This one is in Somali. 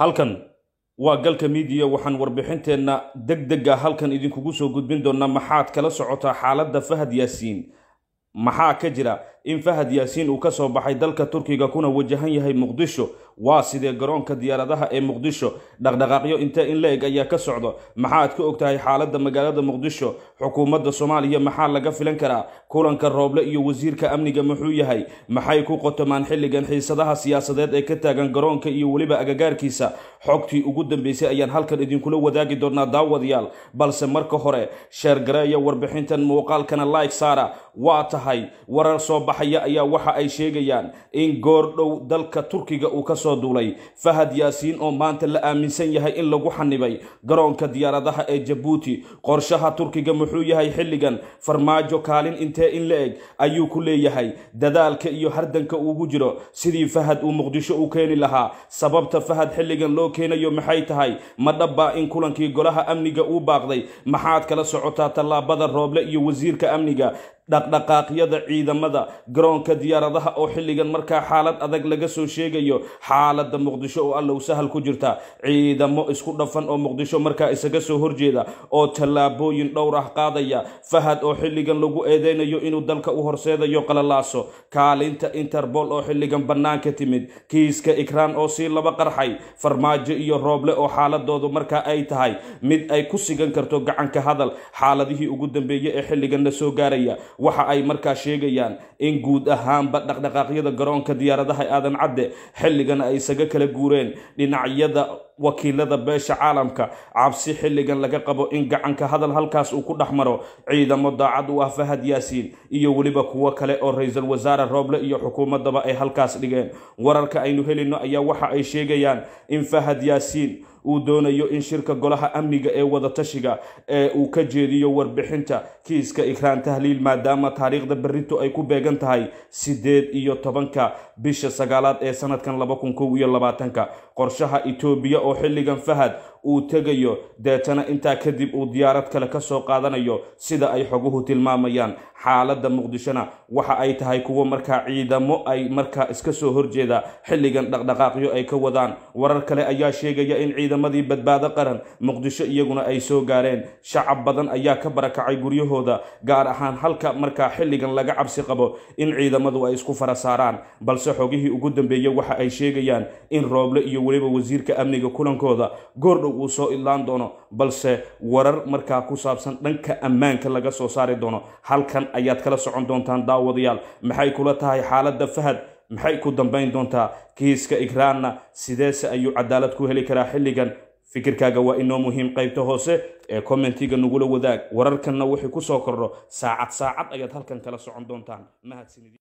halkan waa galka miidiya waxaan warbixinteenna deg dega halkan idinkugu soo gudbin doonaa maxaad kala socotaa xaaladda fahad yaasiin? Maxaa ka jira in fahad yaasiin uu ka soo baxay dalka turkiga kuna wajahan yahay muqdisho. Waa sidee garoonka diyaaradaha ee muqdisho? Dhaqdhaqaaqyo intee in la-eg ayaa ka socdo? Maxaad ka og tahay xaaladda magaalada muqdisho? Xukuumadda soomaaliya maxaa laga filan karaa? Kulanka rooble iyo wasiirka amniga muxuu yahay? Maxay ku qotomaan xilligan xiisadaha siyaasadeed ee ka taagan garoonka iyo weliba agagaarkiisa? Xogtii ugu dambeysay ayaan halkan idinkula wadaagi doonaa daawadayaal. Balse marka hore sheergareeya warbixintan muuqaalkana like saara waa tahay warar soo baxaya ayaa waxa ay sheegayaan in goor dhow dalka turkiga uu ka soo duulay. Fahad yaasiin oo maanta la aaminsan yahay in lagu xanibay garoonka diyaaradaha ee jabuuti qorshaha turkiga muxuu yahay xilligan farmaajo kaalin intee in la eg ayuu ku leeyahay. Dadaalka iyo hardanka uugu jiro sidii fahad uu muqdisho u keeni lahaa. Sababta fahad xilligan loo keenayo maxay tahay? Ma dhabbaa in kulankii golaha amniga uu baaqday? Maxaad kala socotaa tallaabada rooble iyo wasiirka amniga dhaqdhaqaaqyada ciidamada garoonka diyaaradaha oo xilligan markaa xaalad adag laga soo sheegayo xaaladda muqdisho oo allow sahal ku jirta. Ciidamo isku dhafan oo muqdisho markaa isaga soo horjeeda oo tallaabooyin dhowr ah qaadaya. Fahad oo xilligan lagu eedeynayo inuu dalka u horseedayo qalalaaso. Kaalinta interbol oo xilligan bannaanka timid. Kiiska ikraan oo sii laba qarxay. Farmaajo iyo rooble oo xaaladoodu markaa ay tahay mid ay ku sigan karto gacanka hadal. Xaaladihii ugu dambeeyey ee xilliganna soo gaaraya waxa ay markaa sheegayaan in guud ahaanba dhaqdhaqaaqyada garoonka diyaaradaha aadan cadde xilligan ay isaga kala guureen dhinacyada wakiilada beesha caalamka. Cabsi xilligan laga qabo in gacanka hadal halkaas uu ku dhex maro. Ciidamo daacad u ah fahad yaasiin iyo weliba kuwo kale oo ra'iisul wasaare rooble iyo xukuumaddaba ay halkaas dhigeen. Wararka aynu helino ayaa waxa ay sheegayaan in fahad yaasiin uu doonayo in shirka golaha amniga ee wadatashiga ee uu ka jeediyo warbixinta kiiska ikraan tahliil maadaama taariikhda berrito ay ku beegan tahay siddeed iyo tobanka bisha sagaalaad ee sanadkan laba kun kow iyo labaatanka. Qorshaha etoobiya oo xilligan fahad uu tegayo. Deetana intaa kadib uu diyaarad kale ka soo qaadanayo sida ay xoguhu tilmaamayaan. Xaaladda muqdishona waxa ay tahay kuwo markaa ciidamo ay markaa iska soo horjeeda. Xilligan dhaqdhaqaaqyo ay ka wadaan. Warar kale ayaa sheegaya in ciidamadii badbaado qaran muqdisho iyaguna ay soo gaareen. Shacab badan ayaa ka barakacay guryahooda gaar ahaan halka markaa xilligan laga cabsi qabo in ciidamadu ay isku fara saaraan. Balse xogihii ugu dambeeyey waxa ay sheegayaan in rooble iyo weliba wasiirka amniga kulankooda goordhow uu soo idlaan doono balse warar markaa ku saabsan dhanka ammaanka laga soo saari doono. Halkan ayaad kala socon doontaan daawadayaal. Maxay kula tahay xaaladda fahad? Maxay ku dambayn doontaa? Kiiska ikraanna sideese ayuu cadaalad ku heli karaa? Xilligan fikirkaaga waa inoo muhiim qaybta hoose ee kommentiga nagula wadaag. Wararkanna wixii ku soo kordho saacad saacad ayaad halkan kala socon doontaan. Mahadsanidi